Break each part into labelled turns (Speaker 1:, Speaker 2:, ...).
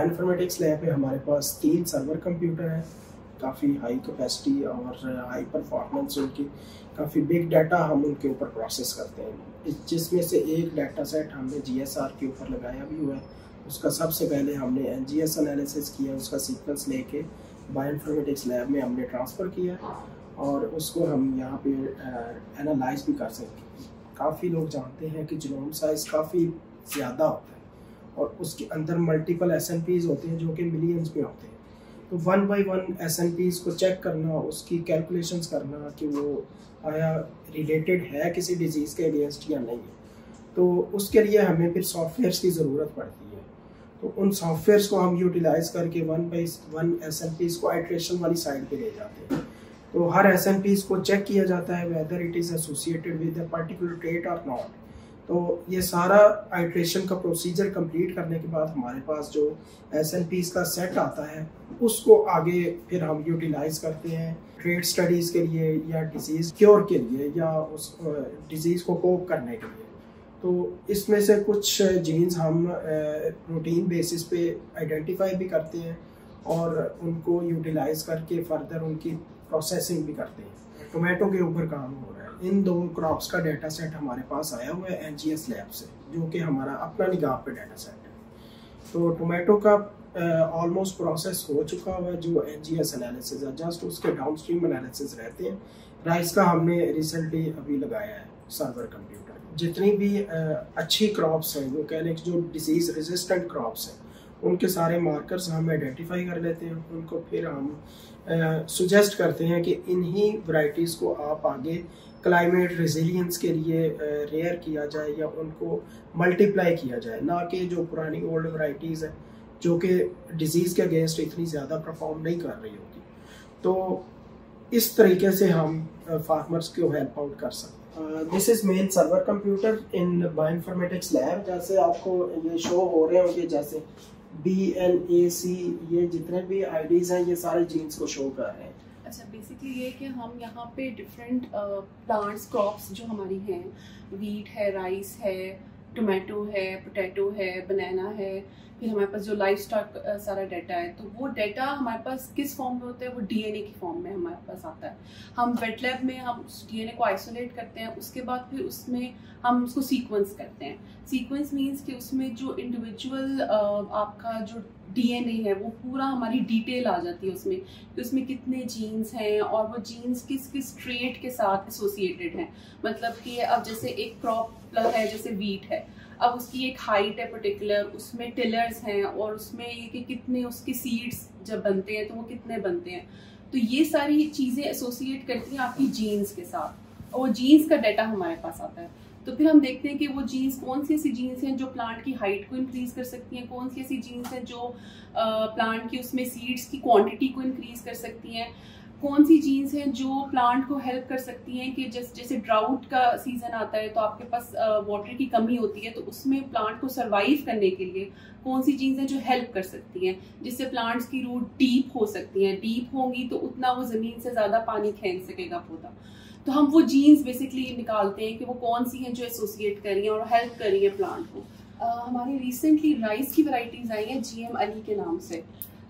Speaker 1: Bioinformatics lab में हमारे पास तीन सर्वर कंप्यूटर हैं। काफ़ी हाई कैपेसिटी और हाई परफॉर्मेंस उनकी। काफ़ी बिग डाटा हम उनके ऊपर प्रोसेस करते हैं। जिसमें से एक डाटा सेट हमने जीएसआर के ऊपर लगाया भी हुआ है। उसका सबसे पहले हमने एन जी एस एनालिसिस किया, उसका सीक्वेंस लेके बायोइन्फॉर्मेटिक्स लैब में हमने ट्रांसफ़र किया और उसको हम यहाँ पे एनालाइज भी कर सकते हैं। काफ़ी लोग जानते हैं कि जनोम साइज़ काफ़ी ज़्यादा होता है। और उसके अंदर मल्टीपल एस होते हैं जो कि मिलियंस में होते हैं। तो वन बाई वन एस को चेक करना, उसकी कैलकुलेशंस करना कि वो आया रिलेटेड है किसी डिज़ीज़ के अगेंस्ट या नहीं है। तो उसके लिए हमें फिर सॉफ्टवेयर्स की ज़रूरत पड़ती है। तो उन सॉफ्टवेयर्स को हम यूटिलाइज करके वन बाई वन एस को आइट्रेशन वाली साइड पे ले जाते हैं। तो हर एस को चेक किया जाता है whether it is associated with a particular trait और नॉट तो ये सारा आइट्रेशन का प्रोसीजर कंप्लीट करने के बाद हमारे पास जो एस एन पीज का सेट आता है, उसको आगे फिर हम यूटिलाइज करते हैं ट्रेड स्टडीज़ के लिए या डिज़ीज़ क्योर के लिए या उस डिज़ीज़ को कोप करने के लिए। तो इसमें से कुछ जीन्स हम रूटीन बेसिस पे आइडेंटिफाई भी करते हैं और उनको यूटिलाइज करके फर्दर उनकी प्रोसेसिंग भी करते हैं। टोमेटो के ऊपर काम हो रहा है। इन दो क्रॉप्स का डाटा सेट हमारे पास आया हुआ है एन जी एस लैब से जो कि हमारा अपना निगाह पे डाटा सेट है। तो टोमेटो का ऑलमोस्ट uh, प्रोसेस हो चुका हुआ है जो एन जी एस एनालिसिस है। जस्ट उसके डाउन स्ट्रीम एनालिसिस रहते हैं। राइस का हमने रिसेंटली अभी लगाया है सर्वर कंप्यूटर जितनी भी uh, अच्छी क्रॉप्स हैं वो कह लें जो डिज़ीज़ रेजिस्टेंट क्रॉप्स हैं उनके सारे मार्कर्स हम आइडेंटिफाई कर लेते हैं। उनको फिर हम सुजेस्ट करते हैं कि इन्हीं वैरायटीज़ को आप आगे क्लाइमेट रेजिलियंस के लिए रेयर किया जाए या उनको मल्टीप्लाई किया जाए, ना कि जो पुरानी ओल्ड वैरायटीज़ हैं, जो कि डिज़ीज़ के अगेंस्ट इतनी ज़्यादा परफॉर्म नहीं कर रही होती। तो इस तरीके से हम फार्मर्स को हेल्प आउट कर सकते this is main server computer in bioinformatics lab जैसे आपको ये शो हो रहे होंगे, जैसे बी एन ए सी ये जितने भी आईडीज हैं, ये सारे जीन्स को शो कर रहे हैं।
Speaker 2: अच्छा बेसिकली ये कि हम यहाँ पे डिफरेंट प्लांट्स क्रॉप्स जो हमारी हैं वीट है राइस है टोमेटो है पोटैटो है बनाना है फिर हमारे पास जो लाइफ स्टॉक सारा डाटा है तो वो डाटा हमारे पास किस फॉर्म में होता है? वो डीएनए की फॉर्म में हमारे पास आता है। हम वेट लैब में हम उस डीएनए को आइसोलेट करते हैं, उसके बाद फिर उसमें हम उसको सीक्वेंस करते हैं। सीक्वेंस मीन्स कि उसमें जो इंडिविजुअल आपका जो डीएनए है, वो पूरा हमारी डिटेल आ जाती है उसमें कि उसमें कितने जीन्स हैं और वो जीन्स किस किस ट्रेट के साथ एसोसिएटेड हैं। मतलब कि अब जैसे एक क्रॉप है, जैसे वीट है। अब उसकी एक हाइट है पर्टिकुलर उसमें टिलर्स हैं और उसमें ये कि कितने उसके सीड्स जब बनते हैं तो वो कितने बनते हैं। तो ये सारी चीज़ें एसोसिएट करती हैं आपकी जीन्स के साथ और वो जीन्स का डाटा हमारे पास आता है। तो फिर हम देखते हैं कि वो जीन्स कौन सी ऐसी जीन्स हैं जो प्लांट की हाइट को इंक्रीज कर सकती हैं, कौन सी ऐसी जीन्स हैं जो प्लांट की उसमें सीड्स की क्वांटिटी को इंक्रीज कर सकती हैं। कौन सी जीन्स हैं जो प्लांट को हेल्प कर सकती हैं कि जैसे जैसे ड्राउट का सीज़न आता है तो आपके पास वाटर की कमी होती है तो उसमें प्लांट को सरवाइव करने के लिए कौन सी जीन्स हैं जो हेल्प कर सकती हैं जिससे प्लांट्स की रूट डीप हो सकती हैं। डीप होंगी तो उतना वो ज़मीन से ज़्यादा पानी खींच सकेगा पौधा। तो हम वो जीन्स बेसिकली निकालते हैं कि वो कौन सी हैं जो एसोसिएट कर हैं और हेल्प कर है प्लांट को। uh, हमारी रिसेंटली राइस की वैरायटीज आई हैं जीएम अली के नाम से।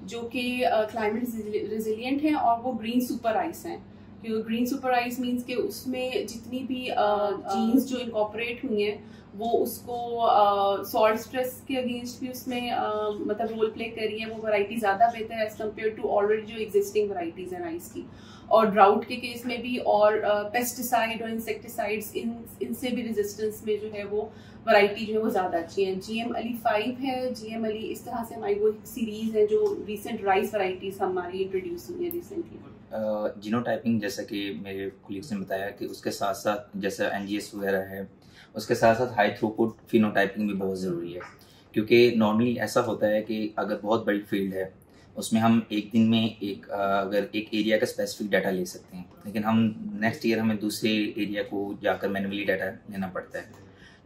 Speaker 2: जो कि क्लाइमेट रेजिलियंट हैं और वो ग्रीन सुपर आइस हैं। ग्रीन सुपर आइस मीन्स के उसमें जितनी भी जीन्स जो इनकॉपरेट हुई हैं वो उसको सॉल्ट स्ट्रेस के अगेंस्ट भी उसमें uh, मतलब रोल प्ले करी है। वो वैरायटी ज़्यादा बेहतर है एज कंपेयर टू ऑलरेडी जो एग्जिस्टिंग वैरायटीज़ हैं राइस की। और ड्राउट के केस में भी और पेस्टिसाइड और इंसेक्टिसाइड्स इन, इनसे भी रेजिस्टेंस में जो है वो वैरायटी जो है वो ज़्यादा अच्छी है। जी एम अली फाइव है जी एम अली इस तरह से हमारी वो सीरीज़ है जो रिसेंट राइस वैरायटीज़ हमारी इंट्रोड्यूस हुई है रिसेंटली
Speaker 3: जीनोटाइपिंग जैसा कि मेरे कोलीग्स ने बताया कि उसके साथ साथ जैसे एन वगैरह है, उसके साथ साथ हाई थ्रूपुट फिनोटाइपिंग भी बहुत ज़रूरी है। क्योंकि नॉर्मली ऐसा होता है कि अगर बहुत बड़ी फ़ील्ड है उसमें हम एक दिन में एक अगर एक एरिया का स्पेसिफिक डाटा ले सकते हैं। लेकिन हम नेक्स्ट ईयर हमें दूसरे एरिया को जाकर मैनुअली डाटा लेना पड़ता है।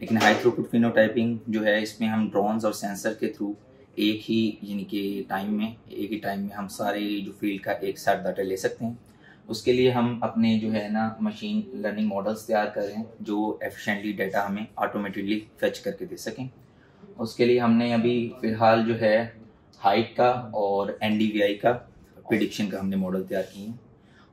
Speaker 3: लेकिन हाई थ्रूपुट फिनोटाइपिंग जो है, इसमें हम ड्रोन्स और सेंसर के थ्रू एक ही, यानी कि टाइम में, एक ही टाइम में हम सारे जो फ़ील्ड का एक साथ डाटा ले सकते हैं। उसके लिए हम अपने जो है ना मशीन लर्निंग मॉडल्स तैयार कर रहे हैं, जो एफिशिएंटली डाटा हमें ऑटोमेटिकली फेच करके दे सकें। उसके लिए हमने अभी फ़िलहाल जो है हाइट का और एनडीवीआई का प्रिडिक्शन का हमने मॉडल तैयार किए हैं।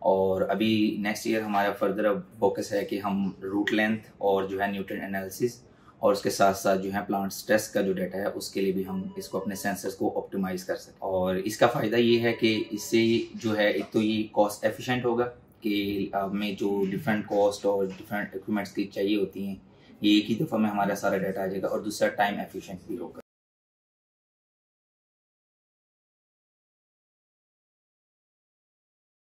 Speaker 3: और अभी नेक्स्ट ईयर हमारा फर्दर अब फोकस है कि हम रूट लेंथ और जो है न्यूट्रन एनालिसिस और उसके साथ साथ जो है प्लांट स्ट्रेस का जो डाटा है, उसके लिए भी हम इसको अपने सेंसर्स को ऑप्टिमाइज कर सकें और इसका फ़ायदा ये है कि इससे जो है, एक तो ये कॉस्ट एफिशिएंट होगा कि हमें जो डिफरेंट कॉस्ट और डिफरेंट इक्विपमेंट्स की चाहिए होती हैं, ये एक ही दफ़ा में हमारा सारा डाटा आ जाएगा और दूसरा टाइम एफिशिएंट भी होगा।